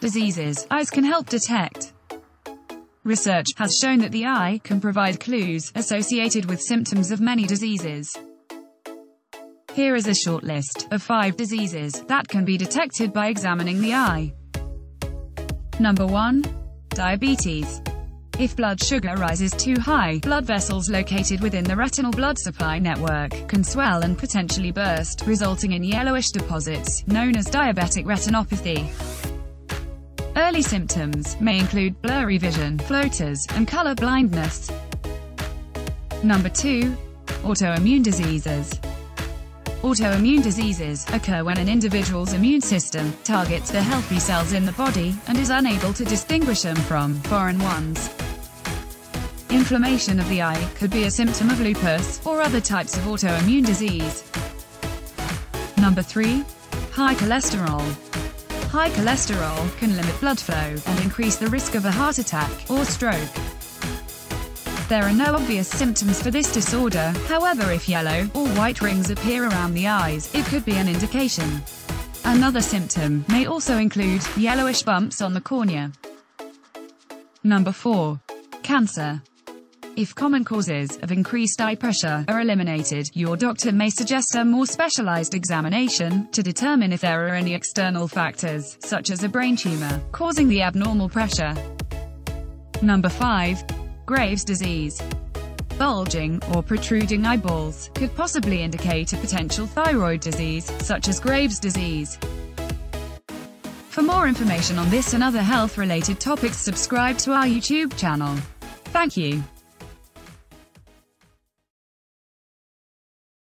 diseases eyes can help detect. Research has shown that the eye can provide clues associated with symptoms of many diseases. Here is a short list of five diseases that can be detected by examining the eye. Number 1. Diabetes. If blood sugar rises too high, blood vessels located within the retinal blood supply network can swell and potentially burst, resulting in yellowish deposits, known as diabetic retinopathy. Early symptoms may include blurry vision, floaters, and color blindness. Number 2. Autoimmune diseases. Autoimmune diseases occur when an individual's immune system targets the healthy cells in the body and is unable to distinguish them from foreign ones. Inflammation of the eye could be a symptom of lupus or other types of autoimmune disease. Number 3. High cholesterol. High cholesterol can limit blood flow and increase the risk of a heart attack or stroke. There are no obvious symptoms for this disorder, however if yellow or white rings appear around the eyes, it could be an indication. Another symptom may also include yellowish bumps on the cornea. Number 4. Cancer. If common causes of increased eye pressure are eliminated, your doctor may suggest a more specialized examination to determine if there are any external factors, such as a brain tumor, causing the abnormal pressure. Number 5. Graves' disease. Bulging or protruding eyeballs could possibly indicate a potential thyroid disease, such as Graves' disease. For more information on this and other health-related topics subscribe to our YouTube channel. Thank you.